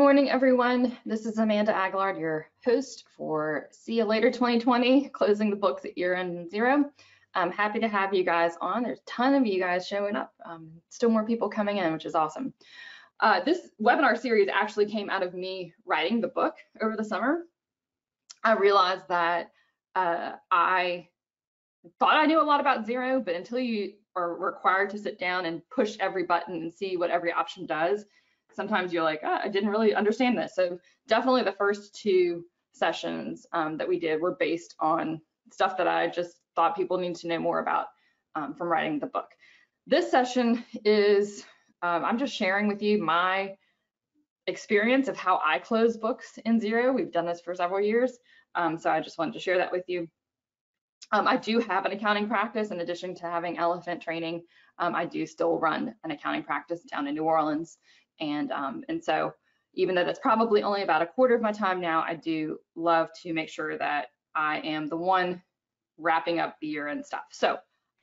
morning, everyone. This is Amanda Aguilar, your host for See You Later 2020, closing the books at year end Xero. I'm happy to have you guys on. There's a ton of you guys showing up. Um, still more people coming in, which is awesome. Uh, this webinar series actually came out of me writing the book over the summer. I realized that uh, I thought I knew a lot about Xero, but until you are required to sit down and push every button and see what every option does, sometimes you're like, oh, I didn't really understand this. So definitely the first two sessions um, that we did were based on stuff that I just thought people need to know more about um, from writing the book. This session is, um, I'm just sharing with you my experience of how I close books in Xero. We've done this for several years, um, so I just wanted to share that with you. Um, I do have an accounting practice in addition to having Elefant training. Um, I do still run an accounting practice down in New Orleans. And, um, and so even though that's probably only about a quarter of my time now, I do love to make sure that I am the one wrapping up the year end stuff. So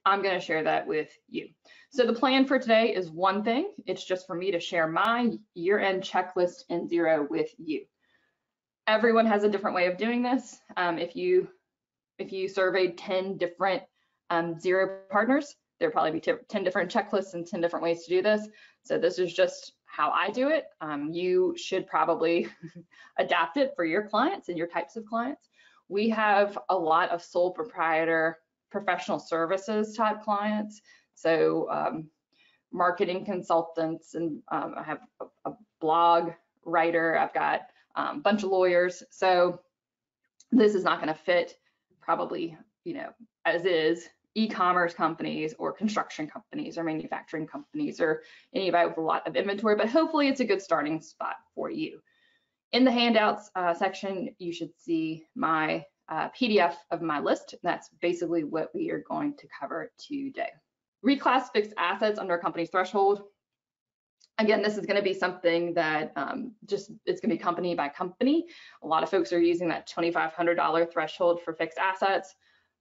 I'm going to share that with you. So the plan for today is one thing. It's just for me to share my year end checklist in Xero with you. Everyone has a different way of doing this. Um, if you if you surveyed 10 different um, Xero partners, there'd probably be 10 different checklists and 10 different ways to do this. So this is just how I do it. Um, you should probably adapt it for your clients and your types of clients. We have a lot of sole proprietor professional services type clients. So um, marketing consultants and um, I have a, a, blog writer. I've got um, a bunch of lawyers. So this is not going to fit probably, you know, as is e-commerce companies or construction companies or manufacturing companies or anybody with a lot of inventory, but hopefully it's a good starting spot for you. In the handouts uh, section, you should see my uh, PDF of my list. That's basically what we are going to cover today. Reclass fixed assets under a company's threshold. Again, this is going to be something that um, just it's going to be company by company. A lot of folks are using that $2,500 threshold for fixed assets.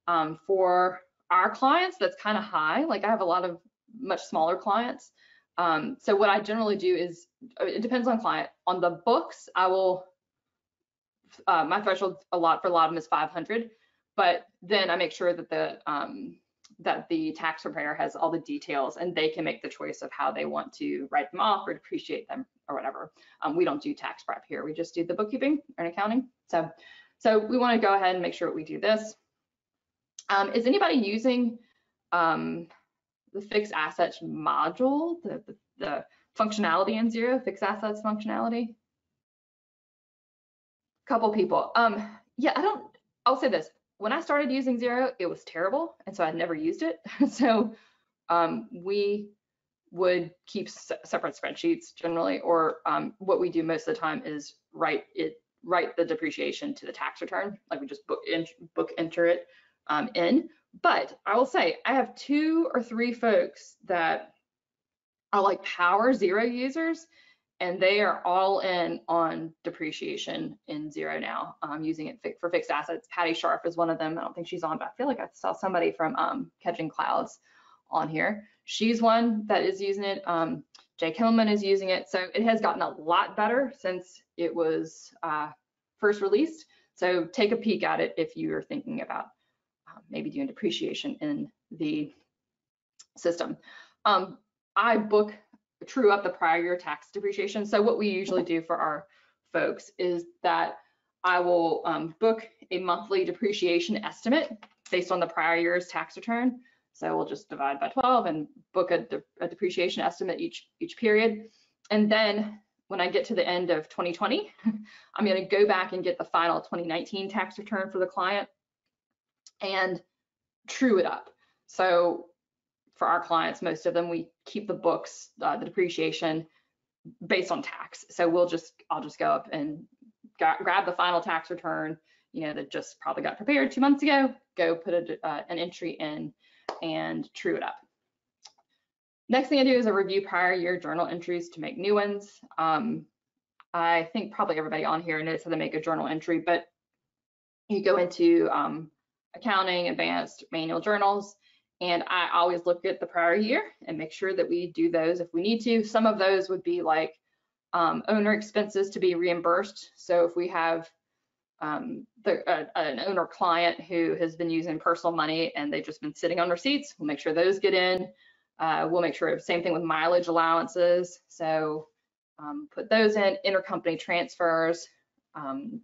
Um, for our clients, that's kind of high. Like I have a lot of much smaller clients. Um, so what I generally do is, uh, it depends on client. On the books, I will, uh, my threshold a lot for a lot of them is 500, but then I make sure that the um, that the tax preparer has all the details and they can make the choice of how they want to write them off or depreciate them or whatever. Um, we don't do tax prep here. We just do the bookkeeping and accounting. So, so we want to go ahead and make sure we do this. Um, is anybody using um, the fixed assets module, the, the, the functionality in Xero, fixed assets functionality? Couple people. Um, yeah, I don't, I'll say this. When I started using Xero, it was terrible, and so I never used it. so um, we would keep separate spreadsheets generally, or um, what we do most of the time is write it, write the depreciation to the tax return. Like we just book, book enter it um, in. But I will say I have two or three folks that are like power Xero users and they are all in on depreciation in Xero now, um, using it for fixed assets. Patty Sharp is one of them. I don't think she's on, but I feel like I saw somebody from um, Catching Clouds on here. She's one that is using it. Um, Jay Hillman is using it. So it has gotten a lot better since it was uh, first released. So take a peek at it if you are thinking about maybe doing depreciation in the system. Um, I book true up the prior year tax depreciation. So what we usually do for our folks is that I will um, book a monthly depreciation estimate based on the prior year's tax return. So we'll just divide by 12 and book a, de a depreciation estimate each each period. And then when I get to the end of 2020, I'm going to go back and get the final 2019 tax return for the client and true it up. So for our clients, most of them, we keep the books, uh, the depreciation based on tax. So we'll just, I'll just go up and grab the final tax return, you know, that just probably got prepared two months ago, go put a, uh, an entry in and true it up. Next thing I do is I review prior year journal entries to make new ones. Um, I think probably everybody on here knows how to make a journal entry, but you go into um, accounting, advanced manual journals. And I always look at the prior year and make sure that we do those if we need to. Some of those would be like um, owner expenses to be reimbursed. So if we have um, the, uh, an owner client who has been using personal money and they've just been sitting on receipts, we'll make sure those get in. Uh, we'll make sure same thing with mileage allowances. So um, put those in intercompany transfers. Um,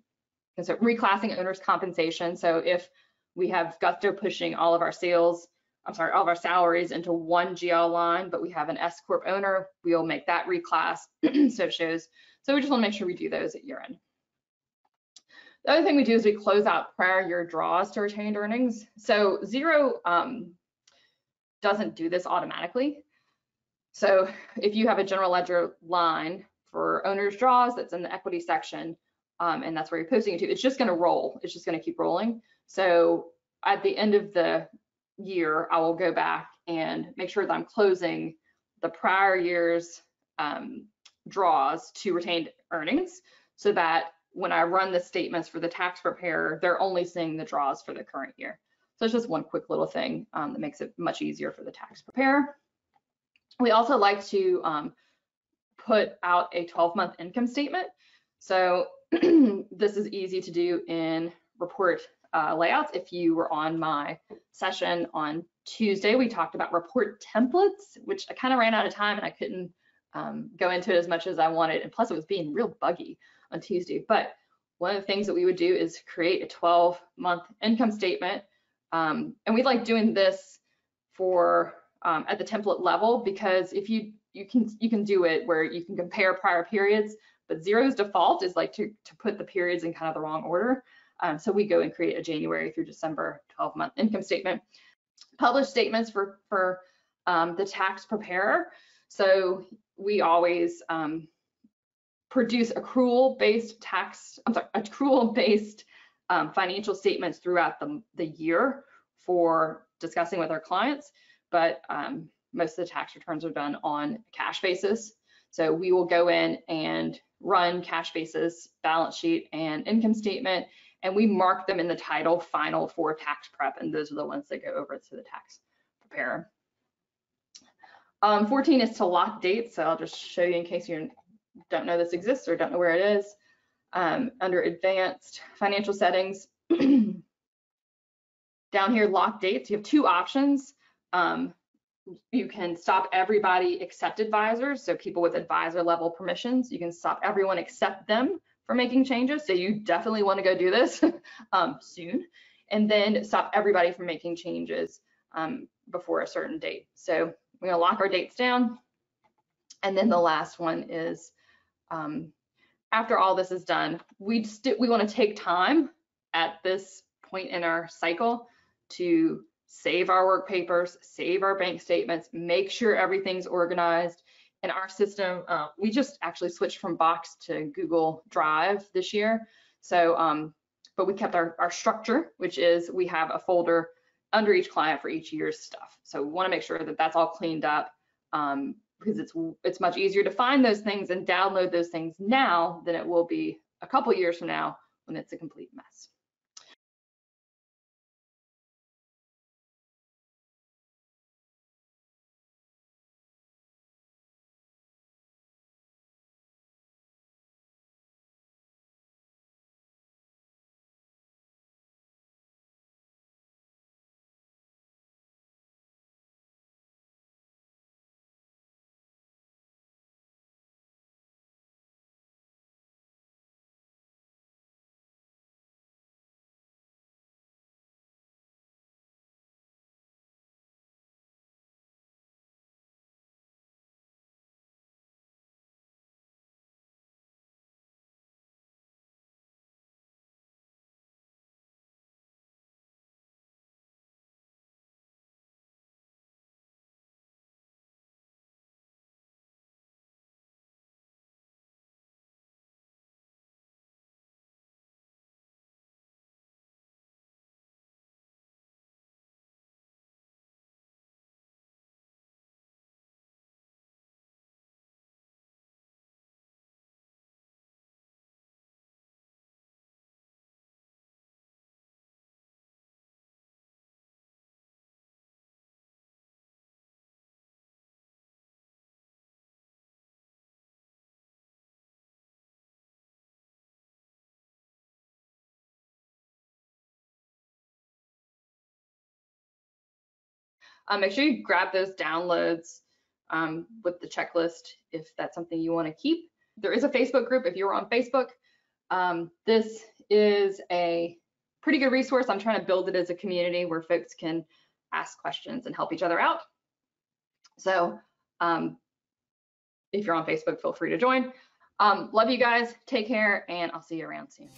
and so reclassing owner's compensation. So if we have Gusto pushing all of our sales, I'm sorry, all of our salaries into one GL line, but we have an S Corp owner, we'll make that reclass so it shows. So we just want to make sure we do those at year end. The other thing we do is we close out prior year draws to retained earnings. So Xero um, doesn't do this automatically. So if you have a general ledger line for owner's draws that's in the equity section, um, and that's where you're posting it to, it's just going to roll. It's just going to keep rolling. So at the end of the year, I will go back and make sure that I'm closing the prior year's um, draws to retained earnings so that when I run the statements for the tax preparer, they're only seeing the draws for the current year. So it's just one quick little thing um, that makes it much easier for the tax preparer. We also like to um, put out a 12 month income statement. So this is easy to do in report uh, layouts. If you were on my session on Tuesday, we talked about report templates, which I kind of ran out of time and I couldn't um, go into it as much as I wanted. And plus it was being real buggy on Tuesday. But one of the things that we would do is create a 12 month income statement. Um, and we like doing this for um, at the template level because if you you can you can do it where you can compare prior periods but Xero's default is like to, to put the periods in kind of the wrong order. Um, so we go and create a January through December 12 month income statement. Publish statements for, for um, the tax preparer. So we always um, produce accrual based tax, I'm sorry, accrual based um, financial statements throughout the, the year for discussing with our clients. But um, most of the tax returns are done on a cash basis. So we will go in and run cash basis, balance sheet, and income statement, and we mark them in the title final for tax prep, and those are the ones that go over to the tax preparer. Um, 14 is to lock dates, so I'll just show you in case you don't know this exists or don't know where it is. Um, under advanced financial settings, down here, lock dates, you have two options. Um, you can stop everybody except advisors. So people with advisor level permissions, you can stop everyone except them from making changes. So you definitely want to go do this um, soon. And then stop everybody from making changes um, before a certain date. So we're going to lock our dates down. And then the last one is um, after all this is done, we we want to take time at this point in our cycle to save our work papers, save our bank statements, make sure everything's organized. In our system, uh, we just actually switched from Box to Google Drive this year. So, um, but we kept our, our structure, which is we have a folder under each client for each year's stuff. So we want to make sure that that's all cleaned up um, because it's it's much easier to find those things and download those things now than it will be a couple years from now when it's a complete mess. Um, make sure you grab those downloads um, with the checklist if that's something you want to keep. There is a Facebook group if you're on Facebook. Um, this is a pretty good resource. I'm trying to build it as a community where folks can ask questions and help each other out. So um, if you're on Facebook, feel free to join. Um, love you guys. Take care, and I'll see you around soon.